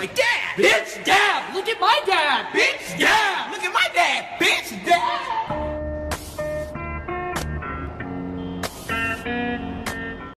my dad. Bitch, dad. Look at my dad. Bitch.